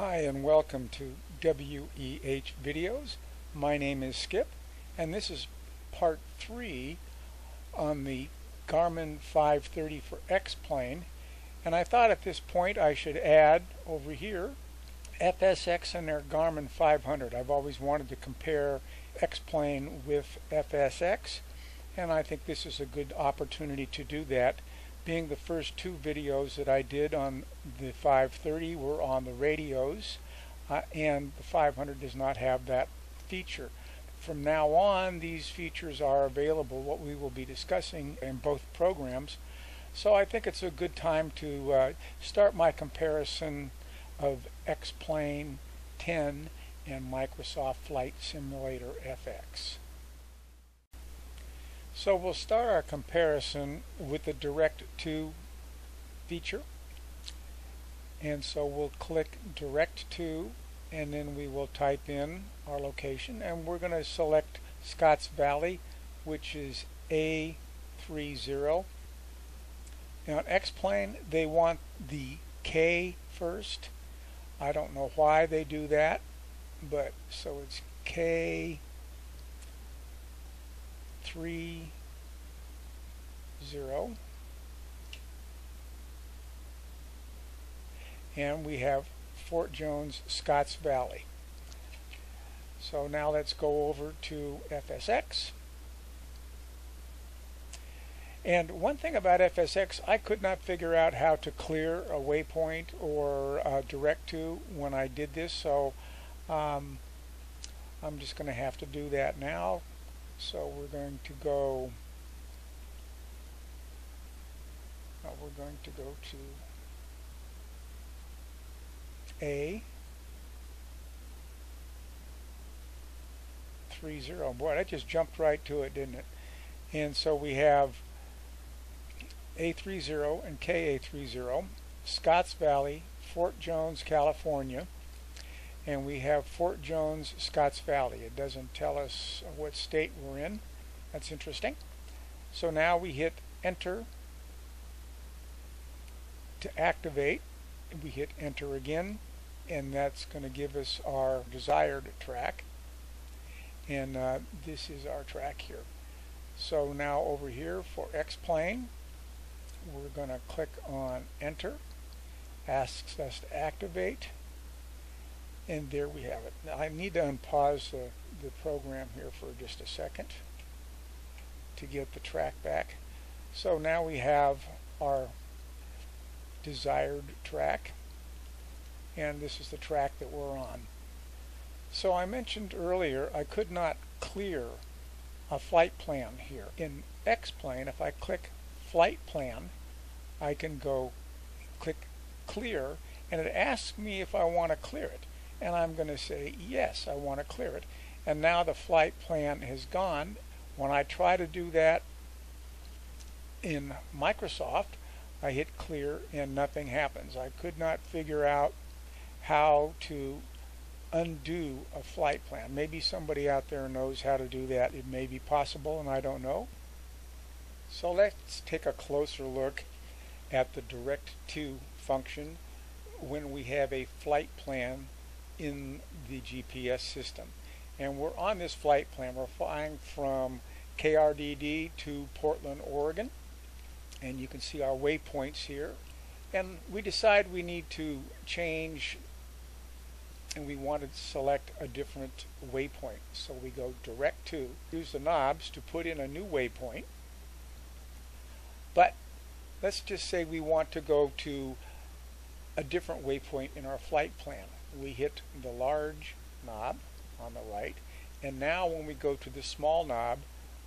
Hi and welcome to WEH Videos. My name is Skip and this is part 3 on the Garmin 530 for X-Plane and I thought at this point I should add over here FSX and their Garmin 500. I've always wanted to compare X-Plane with FSX and I think this is a good opportunity to do that being the first two videos that I did on the 530 were on the radios uh, and the 500 does not have that feature. From now on these features are available what we will be discussing in both programs so I think it's a good time to uh, start my comparison of X-Plane 10 and Microsoft Flight Simulator FX. So we'll start our comparison with the Direct to feature. And so we'll click Direct to and then we will type in our location and we're going to select Scotts Valley which is A30. Now on X-Plane they want the K first. I don't know why they do that but so it's K three zero. And we have Fort Jones Scotts Valley. So now let's go over to FSX and one thing about FSX I could not figure out how to clear a waypoint or uh, direct to when I did this. So um, I'm just going to have to do that now so we're going to go, uh, we're going to go to A, 30. Boy, that just jumped right to it, didn't it? And so we have A30 and KA30, Scotts Valley, Fort Jones, California, and we have Fort Jones, Scotts Valley. It doesn't tell us what state we're in. That's interesting. So now we hit enter to activate. We hit enter again and that's going to give us our desired track and uh, this is our track here. So now over here for X-plane we're going to click on enter asks us to activate and there we have it. Now I need to unpause the, the program here for just a second to get the track back. So now we have our desired track and this is the track that we're on. So I mentioned earlier I could not clear a flight plan here. In X-plane if I click flight plan I can go click clear and it asks me if I want to clear it and I'm going to say yes I want to clear it. And now the flight plan has gone. When I try to do that in Microsoft I hit clear and nothing happens. I could not figure out how to undo a flight plan. Maybe somebody out there knows how to do that. It may be possible and I don't know. So let's take a closer look at the direct to function when we have a flight plan in the GPS system. And we're on this flight plan. We're flying from KRDD to Portland, Oregon. And you can see our waypoints here. And we decide we need to change and we want to select a different waypoint. So we go direct to, use the knobs to put in a new waypoint. But let's just say we want to go to a different waypoint in our flight plan we hit the large knob on the right and now when we go to the small knob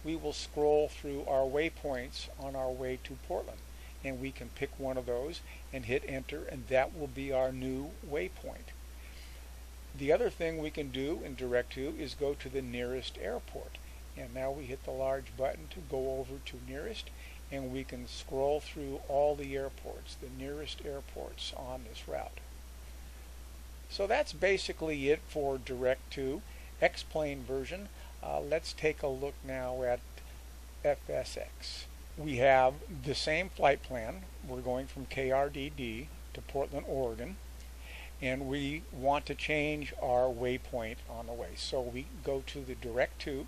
we will scroll through our waypoints on our way to Portland and we can pick one of those and hit enter and that will be our new waypoint. The other thing we can do in direct to is go to the nearest airport and now we hit the large button to go over to nearest and we can scroll through all the airports, the nearest airports on this route. So that's basically it for Direct to X-Plane version. Uh, let's take a look now at FSX. We have the same flight plan. We're going from KRDD to Portland, Oregon. and we want to change our waypoint on the way. So we go to the Direct to.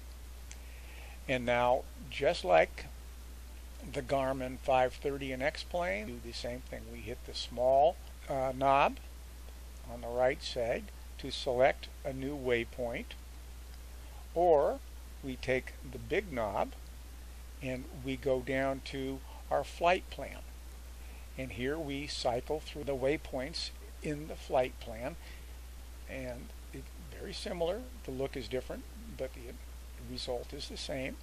and now just like the Garmin 530 and X-Plane, do the same thing. We hit the small uh, knob on the right side to select a new waypoint or we take the big knob and we go down to our flight plan. And here we cycle through the waypoints in the flight plan and it's very similar. The look is different but the result is the same.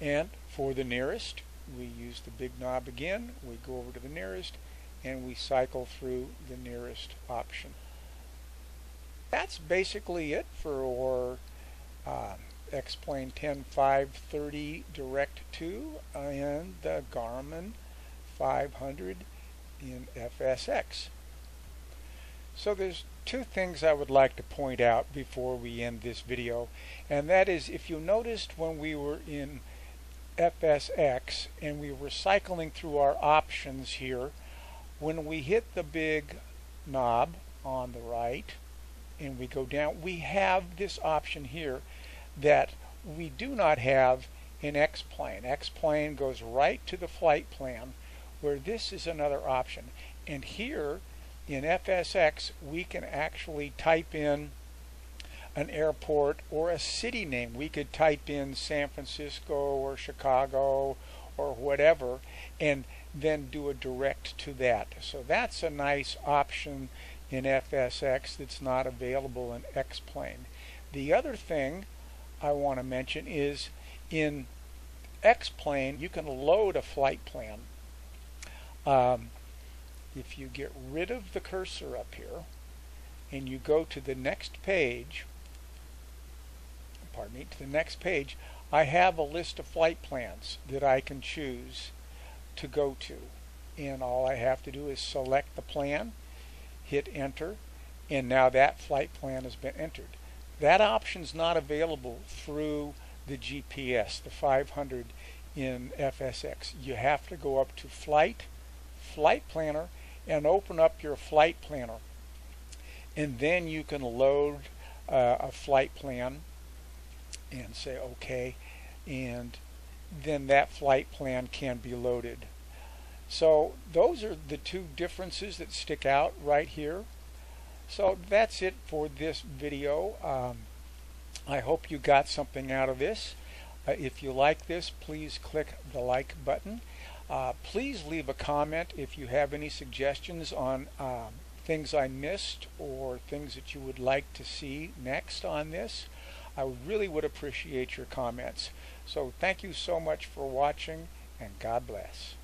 And for the nearest we use the big knob again. We go over to the nearest and we cycle through the nearest option that's basically it for uh, X-Plane 10530 Direct to and the Garmin 500 in FSX. So there's two things I would like to point out before we end this video and that is if you noticed when we were in FSX and we were cycling through our options here when we hit the big knob on the right and we go down we have this option here that we do not have in X-Plane. X-Plane goes right to the flight plan where this is another option. And here in FSX we can actually type in an airport or a city name. We could type in San Francisco or Chicago or whatever and then do a direct to that. So that's a nice option in FSX that's not available in X-Plane. The other thing I want to mention is in X-Plane you can load a flight plan. Um, if you get rid of the cursor up here and you go to the next page, pardon me, to the next page, I have a list of flight plans that I can choose to go to. And all I have to do is select the plan, hit enter, and now that flight plan has been entered. That option is not available through the GPS, the 500 in FSX. You have to go up to Flight, Flight Planner, and open up your flight planner. And then you can load uh, a flight plan and say OK, and then that flight plan can be loaded. So those are the two differences that stick out right here. So that's it for this video. Um, I hope you got something out of this. Uh, if you like this, please click the like button. Uh, please leave a comment if you have any suggestions on um, things I missed or things that you would like to see next on this. I really would appreciate your comments. So thank you so much for watching and God bless.